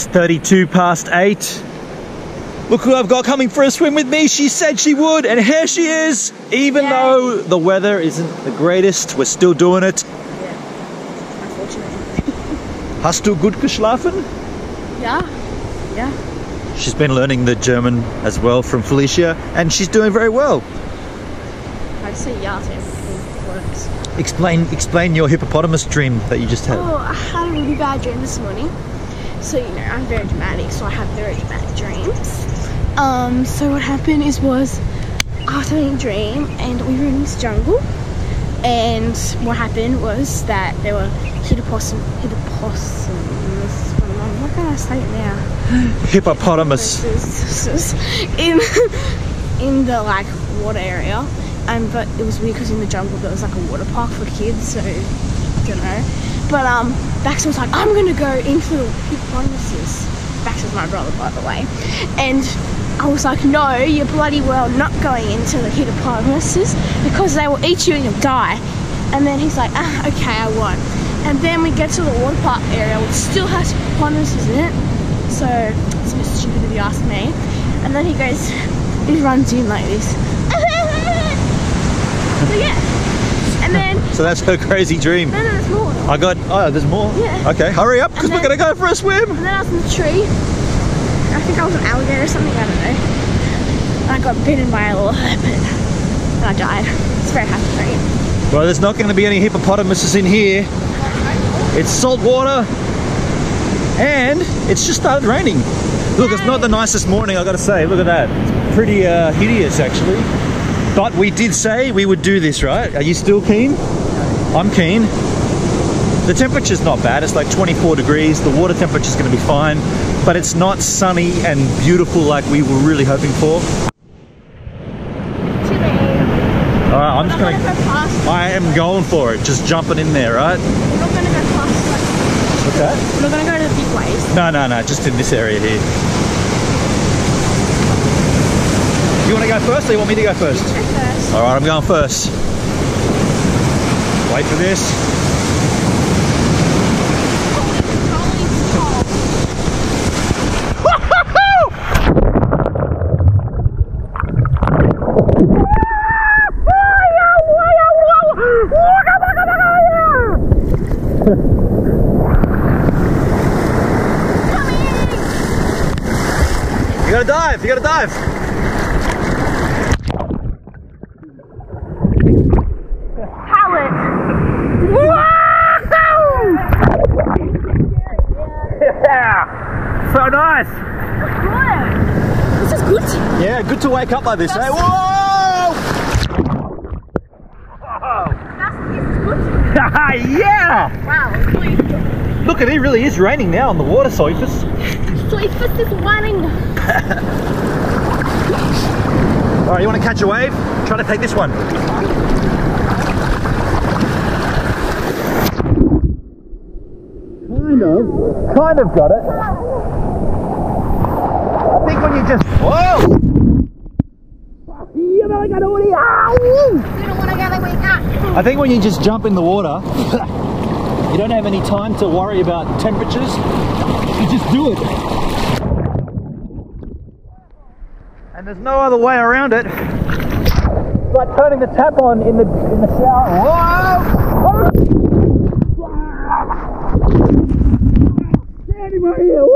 It's 32 past 8. Look who I've got coming for a swim with me. She said she would, and here she is. Even Yay. though the weather isn't the greatest, we're still doing it. Unfortunately. Hast du gut geschlafen? Yeah. Yeah. She's been learning the German as well from Felicia, and she's doing very well. I say yeah works. Explain, explain your hippopotamus dream that you just had. Oh, I had a really bad dream this morning. So you know, I'm very dramatic, so I have very dramatic dreams. Um, so what happened is was I was having a dream and we were in this jungle and what happened was that there were hippopossum hippopossums what can I say it now? Hippopotamus. in in the like water area and but it was weird because in the jungle there was like a water park for kids so I don't know but um Baxter was like I'm gonna go into the hippopotamuses Baxter's my brother by the way. And I was like no you're bloody well not going into the hippopotamuses because they will eat you and you'll die. And then he's like ah okay I won't. And then we get to the water park area which still has hippopotamuses in it. So it's a bit stupid if you ask me. And then he goes he runs in like this. So yeah and then So that's her crazy dream. no no there's more I got. Oh, there's more. Yeah. Okay, hurry up, because we're gonna go for a swim. and then I was in the tree I think I was an alligator or something I don't know and I got bitten by a little hermit and I died it's very happy dream Well, there's not going to be any hippopotamuses in here. It's salt water, and it's just started raining. Look, it's not the nicest morning. I got to say. Look at that. It's pretty uh, hideous, actually. But we did say we would do this, right? Are you still keen? I'm keen. The temperature's not bad. It's like 24 degrees. The water temperature's going to be fine, but it's not sunny and beautiful like we were really hoping for. All right, I'm just gonna go I am going for it. Just jumping in there, right? we're not gonna go past like What's that? we're not gonna go to the big waves No, no, no. Just in this area here. You want to go first, or you want me to go first? Go first All right, I'm going first. Wait for this. You gotta dive. You gotta dive. Yeah. So nice. This is good. Yeah, good to wake up like this, eh? That's- Whoa! This is good. yeah! Wow, good. Look, it really is raining now on the water surface. This is running. All right, you want to catch a wave? Try to take this one. Kind of. Got it. I think when you just. Whoa! I got already. You don't want to get away up. I think when you just jump in the water, you don't have any time to worry about temperatures. You just do it. And there's no other way around it. It's like turning the tap on in the in the shower. Whoa! my heel.